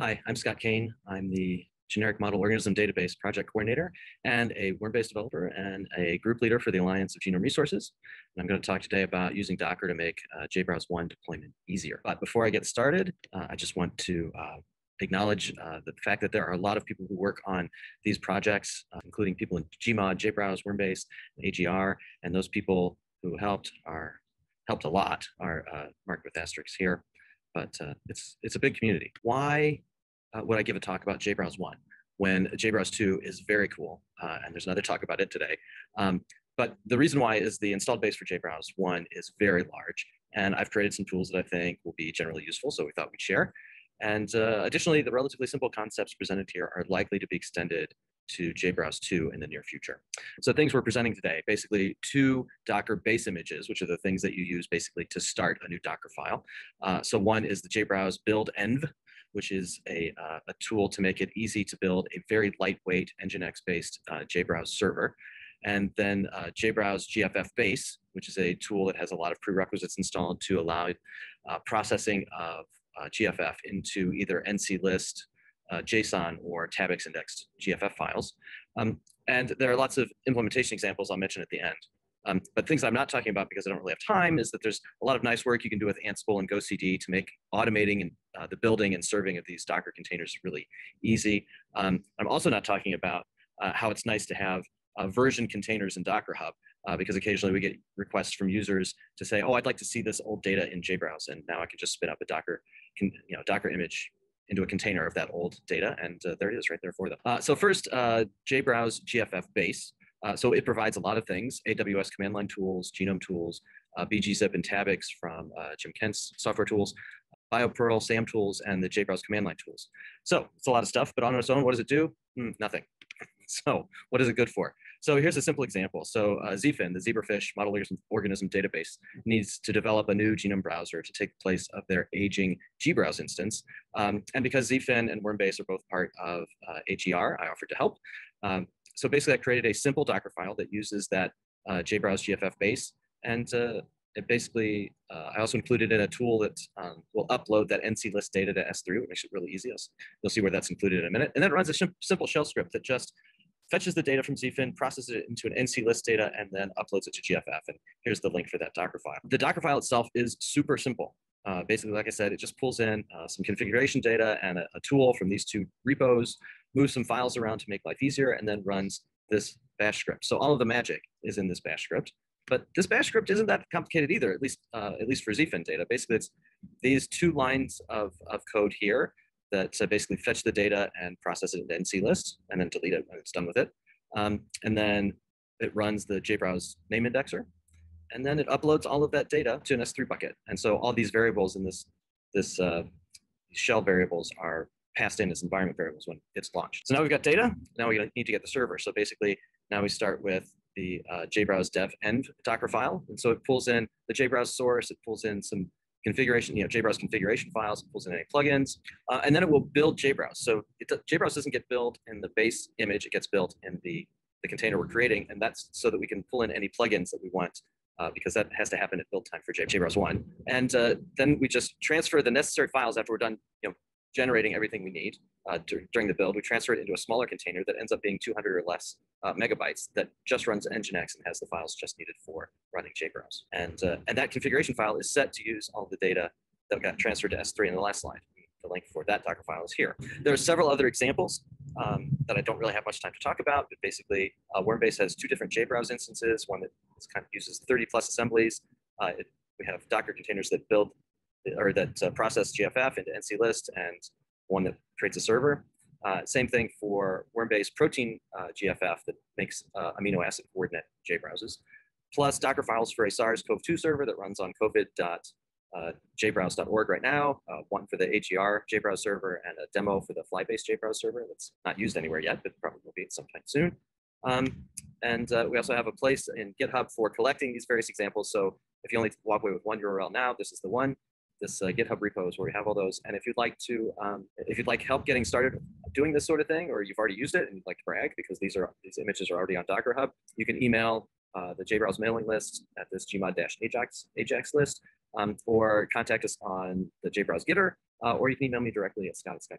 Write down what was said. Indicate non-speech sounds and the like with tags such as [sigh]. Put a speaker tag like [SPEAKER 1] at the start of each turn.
[SPEAKER 1] Hi, I'm Scott Cain. I'm the Generic Model Organism Database Project Coordinator and a Wormbase developer and a group leader for the Alliance of Genome Resources. And I'm going to talk today about using Docker to make uh, JBrowse 1 deployment easier. But before I get started, uh, I just want to uh, acknowledge uh, the fact that there are a lot of people who work on these projects, uh, including people in Gmod, JBrowse, Wormbase, AGR, and those people who helped are helped a lot are uh, marked with asterisks here but uh, it's it's a big community. Why uh, would I give a talk about JBrowse 1 when JBrowse 2 is very cool? Uh, and there's another talk about it today. Um, but the reason why is the installed base for JBrowse 1 is very large. And I've created some tools that I think will be generally useful, so we thought we'd share. And uh, additionally, the relatively simple concepts presented here are likely to be extended to JBrowse 2 in the near future. So things we're presenting today, basically two Docker base images, which are the things that you use basically to start a new Docker file. Uh, so one is the JBrowse build env, which is a, uh, a tool to make it easy to build a very lightweight Nginx-based uh, JBrowse server. And then uh, JBrowse GFF base, which is a tool that has a lot of prerequisites installed to allow uh, processing of uh, GFF into either NC list, uh, JSON or Tabix indexed GFF files. Um, and there are lots of implementation examples I'll mention at the end. Um, but things I'm not talking about because I don't really have time is that there's a lot of nice work you can do with Ansible and GoCD to make automating and uh, the building and serving of these Docker containers really easy. Um, I'm also not talking about uh, how it's nice to have uh, version containers in Docker Hub uh, because occasionally we get requests from users to say, oh, I'd like to see this old data in JBrowse, and now I can just spin up a Docker, you know, Docker image into a container of that old data, and uh, there it is right there for them. Uh, so first, JBrowse GFF base. Uh, so it provides a lot of things, AWS command line tools, genome tools, uh, BGZip and Tabix from uh, Jim Kent's software tools, BioPerl, SAM tools, and the JBrowse command line tools. So it's a lot of stuff, but on its own, what does it do? Mm, nothing. [laughs] so what is it good for? So here's a simple example. So uh, ZFIN, the zebrafish model organism database, needs to develop a new genome browser to take place of their aging gbrowse instance. Um, and because ZFIN and Wormbase are both part of uh, AGR, I offered to help. Um, so basically, I created a simple Docker file that uses that uh, JBrowse GFF base. And uh, it basically, uh, I also included in a tool that um, will upload that NC list data to S3, which makes it really easy. You'll see where that's included in a minute. And then it runs a simple shell script that just fetches the data from ZFIN, processes it into an NC list data, and then uploads it to GFF. And here's the link for that Docker file. The Docker file itself is super simple. Uh, basically, like I said, it just pulls in uh, some configuration data and a, a, tool from these two repos, moves some files around to make life easier, and then runs this bash script. So all of the magic is in this bash script. But this bash script isn't that complicated either, at least uh, at least for ZFIN data. Basically, it's these two lines of, of code here that uh, basically fetch the data and process it into NC list and then delete it when it's done with it. Um, and then it runs the JBrowse name indexer. And then it uploads all of that data to an S3 bucket. And so all these variables in this, this uh, shell variables are passed in as environment variables when it's launched. So now we've got data. Now we need to get the server. So basically, now we start with the uh, JBrowse dev env Docker file. And so it pulls in the JBrowse source, it pulls in some configuration, you know, JBrowse configuration files, it pulls in any plugins, uh, and then it will build JBrowse. So it, JBrowse doesn't get built in the base image, it gets built in the, the container we're creating, and that's so that we can pull in any plugins that we want, uh, because that has to happen at build time for JBrowse 1. And uh, then we just transfer the necessary files after we're done, you know, generating everything we need uh, during the build. We transfer it into a smaller container that ends up being 200 or less uh, megabytes that just runs Nginx and has the files just needed for running JBrowse. And, uh, and that configuration file is set to use all the data that got transferred to S3 in the last slide. The link for that Docker file is here. There are several other examples um, that I don't really have much time to talk about, but basically uh, Wormbase has two different JBrowse instances, one that kind of uses 30 plus assemblies. Uh, it, we have Docker containers that build or that uh, process GFF into NC list and one that creates a server. Uh, same thing for Wormbase protein uh, GFF that makes uh, amino acid coordinate JBrowses, plus Docker files for a SARS-CoV-2 server that runs on covid.jbrowse.org uh, right now, one for the AGR JBrowse server, and a demo for the Flybase JBrowse server that's not used anywhere yet, but probably will be sometime soon. Um, and uh, we also have a place in GitHub for collecting these various examples. So if you only walk away with one URL now, this is the one this uh, GitHub repos where we have all those. And if you'd like to, um, if you'd like help getting started doing this sort of thing, or you've already used it and you'd like to brag because these are these images are already on Docker Hub, you can email uh, the JBrowse mailing list at this gmod-ajax Ajax list, um, or contact us on the JBrowse Gitter, uh, or you can email me directly at scott at scott.